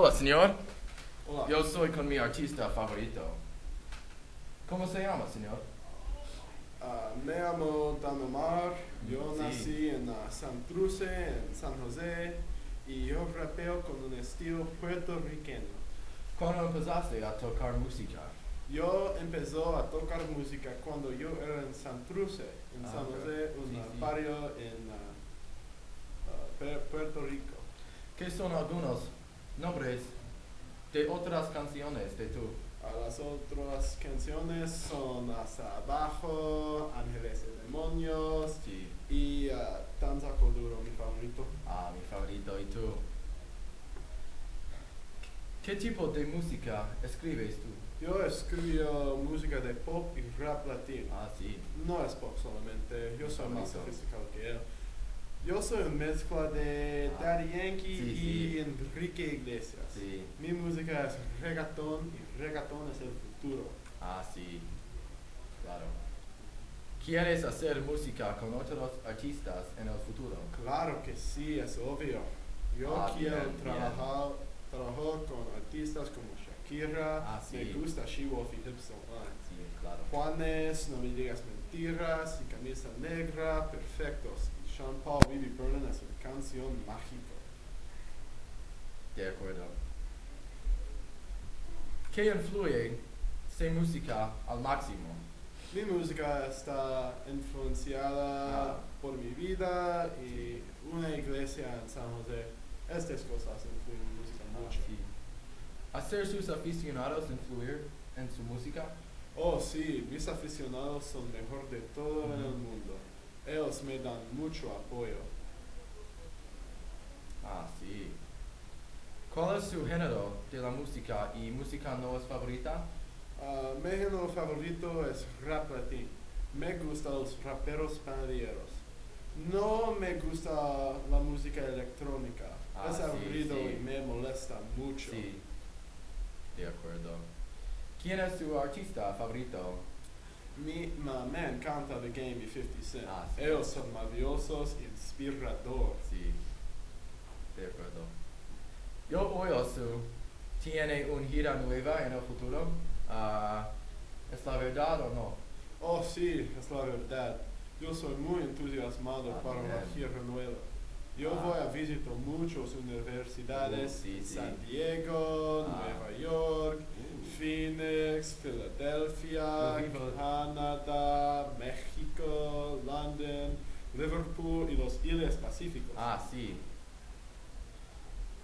Hola, señor. Hola. Yo soy con mi artista favorito. ¿Cómo se llama, señor? Ah, me llamo Dan Omar. Yo Sí. nací en ah, Santurce, en San José, y yo rapeo con un estilo puertorriqueño. ¿Cuándo empezaste a tocar música? Yo empezó a tocar música cuando yo era en Santurce, en Ah, San. José, un Sí, sí. barrio en Pu- Puerto Rico. ¿Qué son algunos nombres de otras canciones de tu? Ah, las otras canciones son Hasta Abajo, Ángeles y Demonios Sí. y ah, Danza Corduro, mi favorito. Ah, mi favorito. ¿Y tú? ¿Qué tipo de música escribes tú? Yo escribo música de pop y rap latino. Ah, sí. No es pop solamente, yo soy más Favorito. sofisticado que él. Yo soy una mezcla de Ah, Daddy Yankee sí, y sí. Enrique Iglesias. Sí. Mi música es reggaetón y reggaetón es el futuro. Ah, sí. Claro. ¿Quieres hacer música con otros artistas en el futuro? Claro que sí, es obvio. Yo Ah, quiero bien, bien. trabajar, trabajar con artistas como Shakira, Ah, sí. me gusta She-Wolf y Hips Online. Sí, claro. Juanes, No me digas mentiras y Camisa Negra, perfectos. Sean Paul, Bibi Burnham es una canción mágica. De acuerdo. ¿Qué influye su música al máximo? Mi música está influenciada Ah. por mi vida y una iglesia en San José. Estas cosas influyen en mi música mucho. Sí. ¿Hacer sus aficionados influir en su música? Oh sí, mis aficionados son mejor de todo en el mundo. Ellos me dan mucho apoyo. Ah, sí. ¿Cuál es su género de la música y música no es favorita? Ah, mi género favorito es rap latino. Me gustan los raperos panaderos. No me gusta la música electrónica. Ah, es sí, aburrido sí. y me molesta mucho. Sí. De acuerdo. ¿Quién es su artista favorito? Mi, ma- me encanta The Game y 50 Cent. Ah, sí. Ellos son maravillosos inspiradores. Sí. De acuerdo. Yo oigo su tiene una gira nueva en el futuro. Ah, ¿Es la verdad o no? Oh sí, es la verdad. Yo soy muy entusiasmado Ah, para bien. gira nueva. Yo Ah. voy a visitar muchas universidades, Uh, sí, sí. San Diego, Ah. Nueva York, Phoenix, Filadelfia, Canadá, México, London, Liverpool y los Islas Pacíficos. Ah, sí.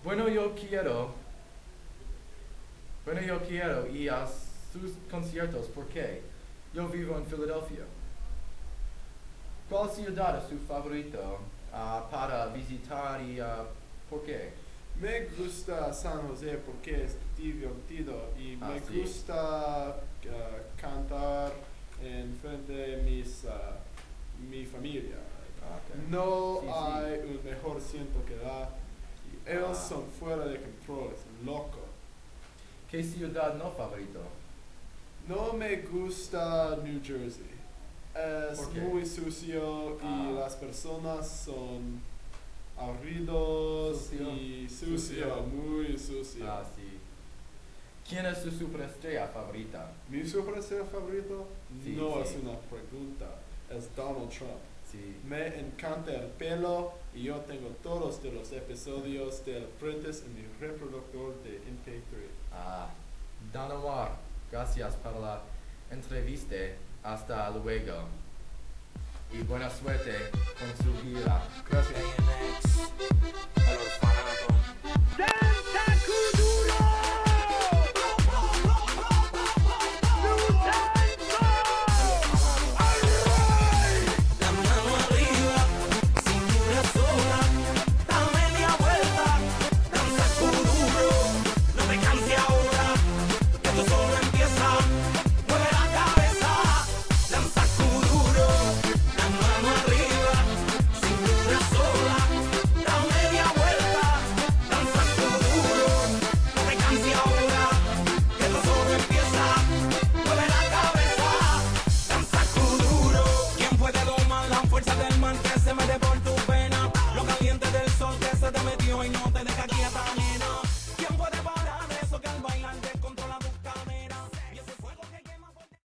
Bueno, yo quiero. Bueno, yo quiero ir a sus conciertos porque yo vivo en Filadelfia. ¿Cuál ciudad es su favorito ah, para visitar y ah, por qué? Me gusta San José porque es divertido y Ah, me sí. gusta ah, cantar en frente de mis, ah, mi familia. Ah. No Sí, sí. hay un mejor ciento que da. y Ellos Ah. son fuera de control, es loco. ¿Qué ciudad no favorito? No me gusta New Jersey. Es muy sucio y las personas son aburridos y sucio, Sucio. muy sucio. Ah, sí. ¿Quién es su superestrella favorita? Mi superestrella favorito Sí, no sí. es una pregunta, es Donald Trump. Sí. Me encanta el pelo y yo tengo todos de los episodios del Apprentice en mi reproductor de MP3. Ah, Omar, gracias por la entrevista. Hasta luego. Y buena suerte con su gira. Gracias.